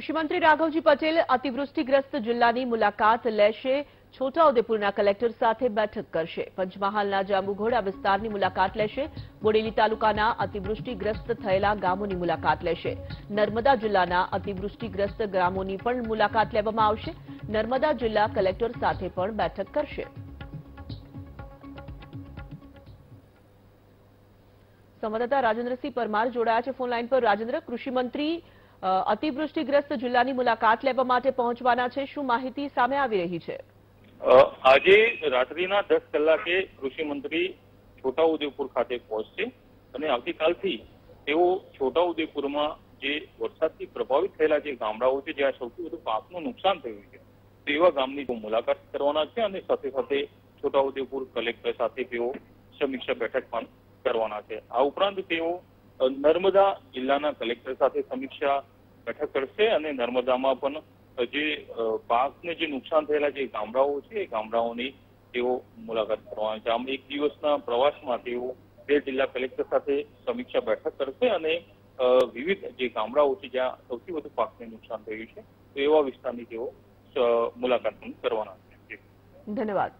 કૃષિમંત્રી રાઘવજી પટેલ અતિવૃષ્ટિગ્રસ્ત જિલ્લાની મુલાકાત લેશે. છોટાઉદેપુરના કલેક્ટર સાથે બેઠક કરશે. પંચમહાલના જાંબુઘોડા વિસ્તારની મુલાકાત લેશે. બોડેલી તાલુકાના અતિવૃષ્ટિગ્રસ્ત થયેલા ગામોની મુલાકાત લેશે. નર્મદા જિલ્લાના અતિવૃષ્ટિગ્રસ્ત ગામોની પણ મુલાકાત લેવામાં આવશે. નર્મદા જિલ્લા કલેક્ટર સાથે પણ બેઠક કરશે. સંવાદદાતા રાજેન્દ્રસિંહ પરમાર જોડાયા છે ફોન લાઈન પર. રાજેન્દ્ર, કૃષિમંત્રી અતિવૃષ્ટિગ્રસ્ત જિલ્લાની મુલાકાત લેવા માટે પહોંચવાના છે. શું માહિતી સામે આવી રહી છે? આજે રાત્રિના દસ કલાકે કૃષિ મંત્રી છોટાઉદેપુર ખાતે પહોંચશે અને આવતીકાલથી તેઓ છોટાઉદેપુરમાં જે વરસાદથી પ્રભાવિત થયેલા જે ગામડાઓ છે, જ્યાં સૌથી વધુ પાકનું નુકસાન થયું છે તેવા ગામની મુલાકાત કરવાના છે અને સાથે સાથે છોટાઉદેપુર કલેક્ટર સાથે તેઓ સમીક્ષા બેઠક પણ કરવાના છે. આ ઉપરાંત તેઓ નર્મદા જિલ્લાના કલેક્ટર સાથે સમીક્ષા બેઠક કરશે અને નર્મદામાં પણ જે પાકને જે નુકસાન થયેલા જે ગામડાઓ છે, એ ગામડાઓની તેઓ મુલાકાત કરવાના છે. આમ એક દિવસના પ્રવાસમાં તેઓ બે જિલ્લા કલેક્ટર સાથે સમીક્ષા બેઠક કરશે અને વિવિધ જે ગામડાઓ છે જ્યાં સૌથી વધુ પાકને નુકસાન થયું છે, તો એવા વિસ્તારની તેઓ મુલાકાત પણ કરવાના છે. ધન્યવાદ.